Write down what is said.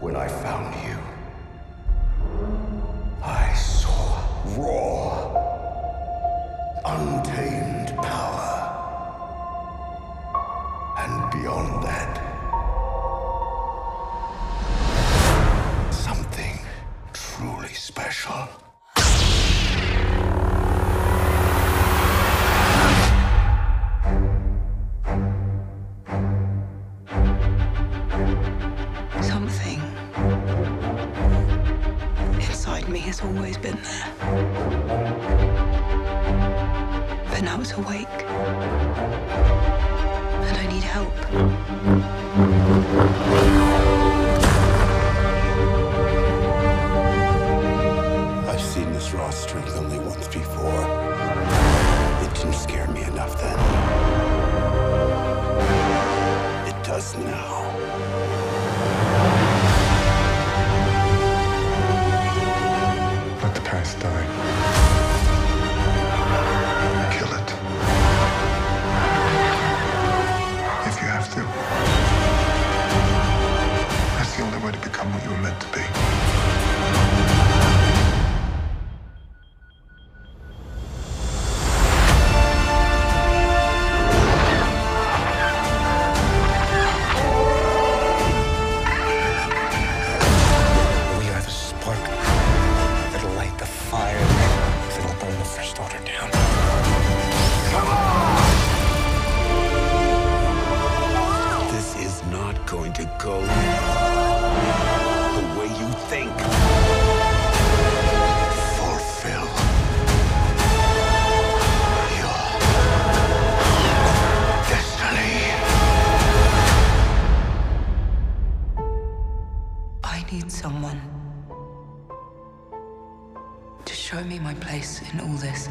When I found you, I saw raw, untamed power. And beyond that, something truly special. Me has always been there. But now it's awake. And I need help. I've seen this raw strength only once before. It didn't scare me enough then. It does now. Become what you were meant to be. Need someone to show me my place in all this.